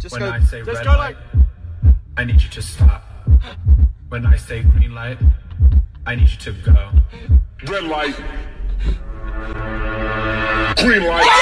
Just when go- I say just red go light, I need you to stop. When I say green light, I need you to go. Red light. Green light.